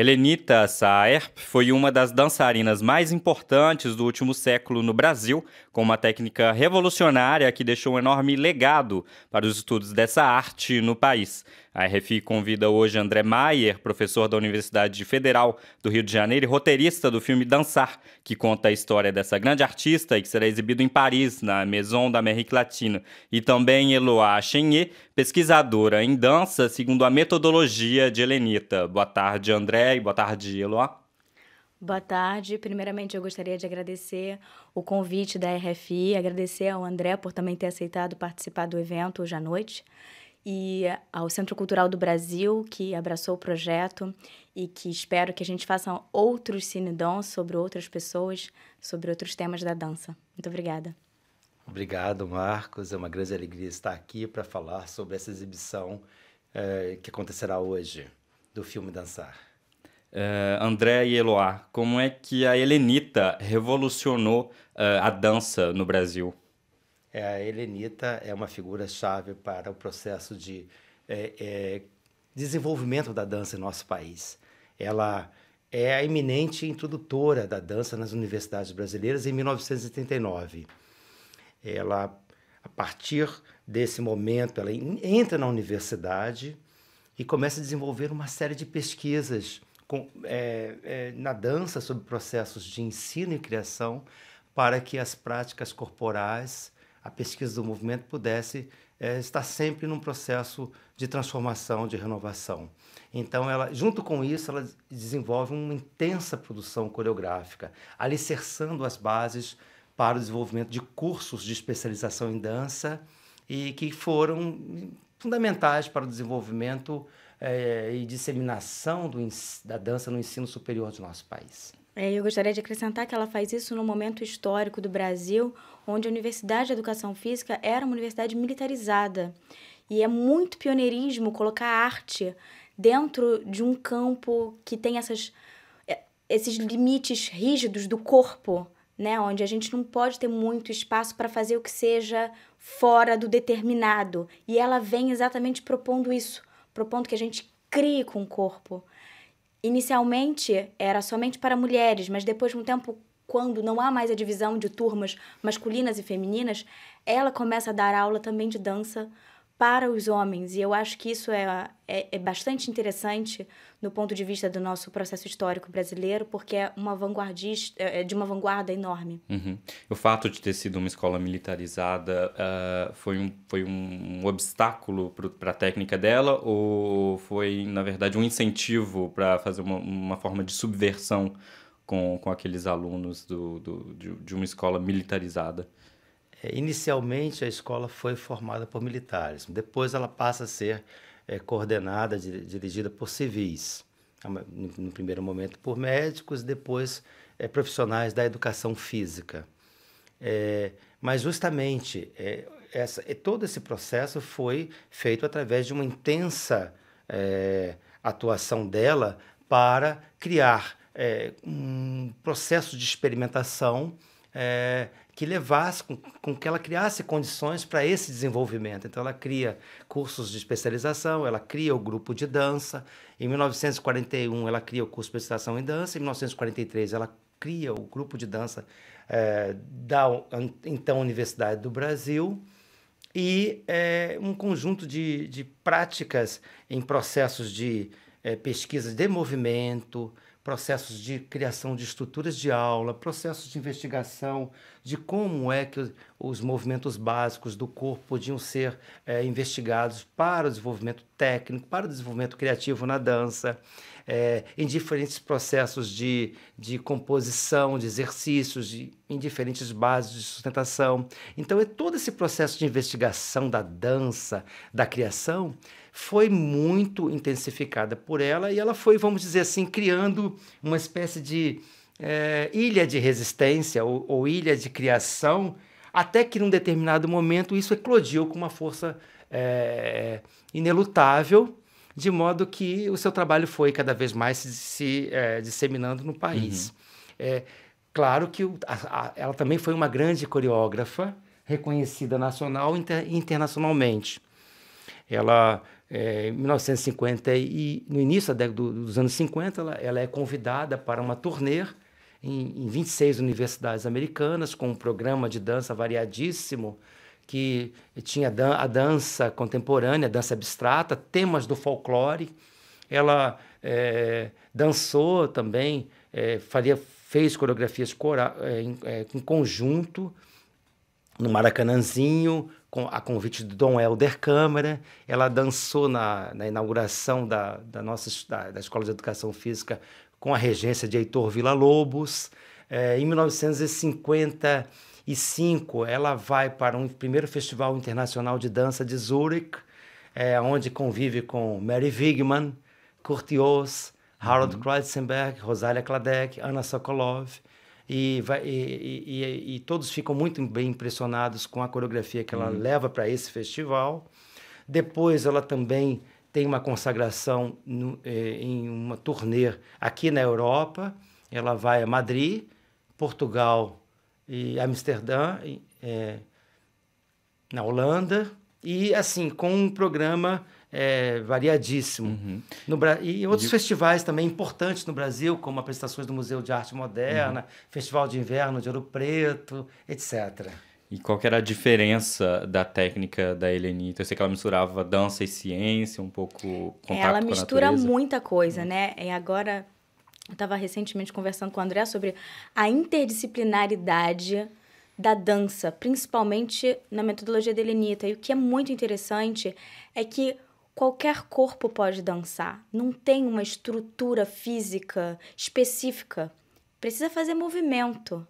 Helenita Saer foi uma das dançarinas mais importantes do último século no Brasil, com uma técnica revolucionária que deixou um enorme legado para os estudos dessa arte no país. A RFI convida hoje André Maier, professor da Universidade Federal do Rio de Janeiro e roteirista do filme Dançar, que conta a história dessa grande artista e que será exibido em Paris, na Maison da América Latina. E também Eloá Chenye, pesquisadora em dança, segundo a metodologia de Helenita. Boa tarde, André, e boa tarde, Eloá. Boa tarde. Primeiramente, eu gostaria de agradecer o convite da RFI, agradecer ao André por também ter aceitado participar do evento hoje à noite e ao Centro Cultural do Brasil, que abraçou o projeto e que espero que a gente faça outros cinedons sobre outras pessoas, sobre outros temas da dança. Muito obrigada. Obrigado, Marcos. É uma grande alegria estar aqui para falar sobre essa exibição é, que acontecerá hoje do filme Dançar. Uh, André e Eloá, como é que a Helenita revolucionou uh, a dança no Brasil? É, a Helenita é uma figura-chave para o processo de é, é, desenvolvimento da dança em nosso país. Ela é a eminente introdutora da dança nas universidades brasileiras em 1939. Ela, a partir desse momento, ela entra na universidade e começa a desenvolver uma série de pesquisas com, é, é, na dança sobre processos de ensino e criação para que as práticas corporais a pesquisa do movimento pudesse é, estar sempre num processo de transformação, de renovação. Então, ela, junto com isso, ela desenvolve uma intensa produção coreográfica, alicerçando as bases para o desenvolvimento de cursos de especialização em dança e que foram fundamentais para o desenvolvimento é, e disseminação do, da dança no ensino superior do nosso país. É, eu gostaria de acrescentar que ela faz isso no momento histórico do Brasil, onde a Universidade de Educação Física era uma universidade militarizada. E é muito pioneirismo colocar arte dentro de um campo que tem essas, é, esses limites rígidos do corpo, né? onde a gente não pode ter muito espaço para fazer o que seja fora do determinado. E ela vem exatamente propondo isso, propondo que a gente crie com o corpo. Inicialmente era somente para mulheres, mas depois de um tempo, quando não há mais a divisão de turmas masculinas e femininas, ela começa a dar aula também de dança para os homens. E eu acho que isso é, é, é, bastante interessante no ponto de vista do nosso processo histórico brasileiro, porque é uma vanguardista, é, é de uma vanguarda enorme. Uhum. O fato de ter sido uma escola militarizada uh, foi, um, foi um obstáculo para a técnica dela ou foi, na verdade, um incentivo para fazer uma, uma forma de subversão com, com aqueles alunos do, do de, de uma escola militarizada? É, inicialmente, a escola foi formada por militares, depois ela passa a ser é, coordenada, dirigida por civis. No primeiro momento por médicos, depois é, profissionais da educação física. É, mas justamente é, essa, todo esse processo foi feito através de uma intensa é, atuação dela para criar é, um processo de experimentação é, que levasse, com, com, que ela criasse condições para esse desenvolvimento. Então, ela cria cursos de especialização, ela cria o grupo de dança. Em 1941, ela cria o curso de especialização em dança. Em 1943, ela cria o grupo de dança é, da então Universidade do Brasil e é, um conjunto de, de práticas em processos de é, pesquisa de movimento, processos de criação de estruturas de aula, processos de investigação de como é que os movimentos básicos do corpo podiam ser é, investigados para o desenvolvimento técnico, para o desenvolvimento criativo na dança, é, em diferentes processos de, de composição, de exercícios, de, em diferentes bases de sustentação. Então, é todo esse processo de investigação da dança, da criação, foi muito intensificada por ela e ela foi, vamos dizer assim, criando uma espécie de é, ilha de resistência ou, ou, ilha de criação, até que num determinado momento isso eclodiu com uma força é, inelutável, de modo que o seu trabalho foi cada vez mais se, se é, disseminando no país. Uhum. É, claro que o, a, a, ela também foi uma grande coreógrafa, reconhecida nacional e inter, internacionalmente. Ela é, em 1950 e no início da década dos anos 50, ela, ela é convidada para uma turnê em, em 26 universidades americanas com um programa de dança variadíssimo que tinha a dança contemporânea, a dança abstrata, temas do folclore. Ela é, dançou também, é, faria, fez coreografias cora, é, em, é, conjunto no Maracanãzinho, com, a convite do Dom Helder Câmara. Ela dançou na, na inauguração da, da nossa da, da, Escola de Educação Física com a regência de Heitor Villa-Lobos. É, em 1955, ela vai para um primeiro Festival Internacional de Dança de Zurich, é, onde convive com Mary Wigman, Kurt Jooss, Harold uhum. Kreuzenberg, Rosalia Kladek, Anna Sokolov e, vai, e, e, e, todos ficam muito bem impressionados com a coreografia que ela uhum. leva para esse festival. Depois ela também tem uma consagração no, eh, em uma turnê aqui na Europa. Ela vai a Madrid, Portugal e Amsterdã, eh, na Holanda, e assim, com um programa é, variadíssimo. Uhum. No, e outros e... festivais também importantes no Brasil, como apresentações do Museu de Arte Moderna, uhum. Festival de Inverno de Ouro Preto, etc. E qual era a diferença da técnica da Helenita? Eu sei que ela misturava dança e ciência, um pouco contato é, Ela mistura muita coisa, né? E agora, eu estava recentemente conversando com o André sobre a interdisciplinaridade da dança, principalmente na metodologia da Helenita. E o que é muito interessante é que Qualquer corpo pode dançar, não tem uma estrutura física específica. Precisa fazer movimento.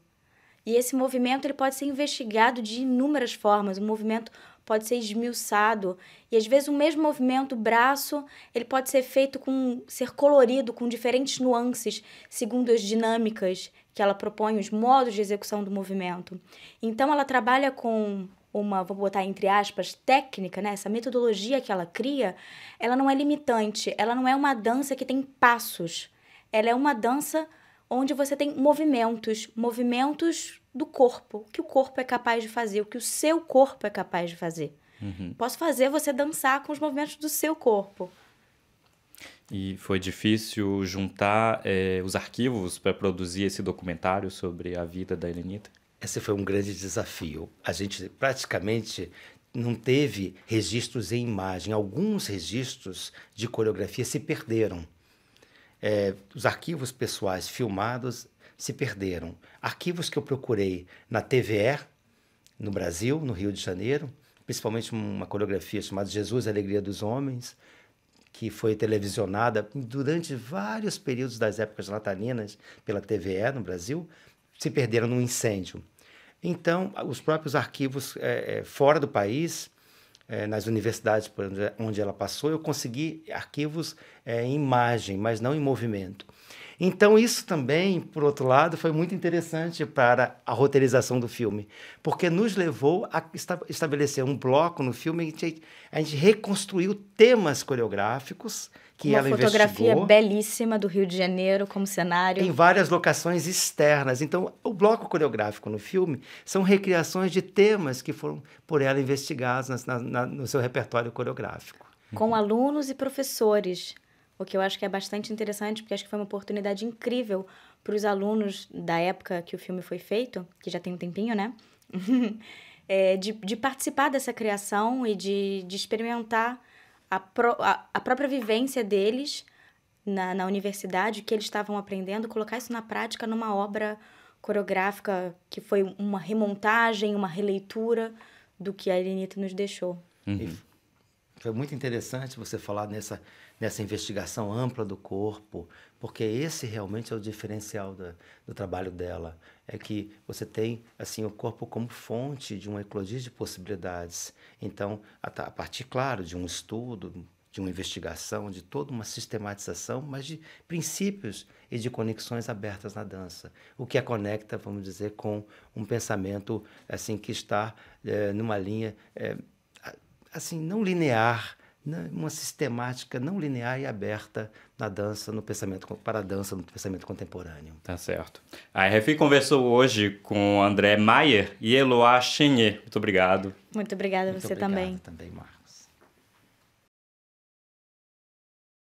E esse movimento ele pode ser investigado de inúmeras formas. O movimento pode ser esmiuçado e às vezes o mesmo movimento, braço, ele pode ser feito com ser colorido com diferentes nuances, segundo as dinâmicas que ela propõe, os modos de execução do movimento. Então ela trabalha com uma, vou botar entre aspas, técnica, né? Essa metodologia que ela cria, ela não é limitante, ela não é uma dança que tem passos. Ela é uma dança onde você tem movimentos, movimentos do corpo, o que o corpo é capaz de fazer, o que o seu corpo é capaz de fazer. Uhum. Posso fazer você dançar com os movimentos do seu corpo. E foi difícil juntar é, os arquivos para produzir esse documentário sobre a vida da Helenita? Esse foi um grande desafio. A gente praticamente não teve registros em imagem. Alguns registros de coreografia se perderam. É, os arquivos pessoais filmados se perderam. Arquivos que eu procurei na TVE, no Brasil, no Rio de Janeiro, principalmente uma coreografia chamada Jesus, a Alegria dos Homens, que foi televisionada durante vários períodos das épocas natalinas pela TVE no Brasil, se perderam num incêndio. Então, os próprios arquivos é, fora do país, é, nas universidades onde ela passou, eu consegui arquivos é, em imagem, mas não em movimento. Então, isso também, por outro lado, foi muito interessante para a roteirização do filme, porque nos levou a estabelecer um bloco no filme em que a gente reconstruiu temas coreográficos que Uma ela fotografia belíssima do Rio de Janeiro como cenário. Em várias locações externas. Então, o bloco coreográfico no filme são recriações de temas que foram por ela investigados na, na, no seu repertório coreográfico. Com alunos e professores. O que eu acho que é bastante interessante, porque acho que foi uma oportunidade incrível para os alunos da época que o filme foi feito, que já tem um tempinho, né? é, de, de participar dessa criação e de, de experimentar a, pro, a, a própria vivência deles na, na universidade, o que eles estavam aprendendo, colocar isso na prática numa obra coreográfica que foi uma remontagem, uma releitura do que a Elenita nos deixou. Uhum. Foi muito interessante você falar nessa, nessa investigação ampla do corpo, porque esse realmente é o diferencial da, do trabalho dela. É que você tem assim o corpo como fonte de um eclodir de possibilidades. Então, a, a partir, claro, de um estudo, de uma investigação, de toda uma sistematização, mas de princípios e de conexões abertas na dança, o que a conecta, vamos dizer, com um pensamento assim que está é, numa linha é, assim, não linear, né? uma sistemática não linear e aberta na dança, no pensamento para a dança, no pensamento contemporâneo. Tá certo. A RFI conversou hoje com André Maier e Eloá Chenier. Muito obrigado. Muito obrigada a você obrigado também. também, Marcos.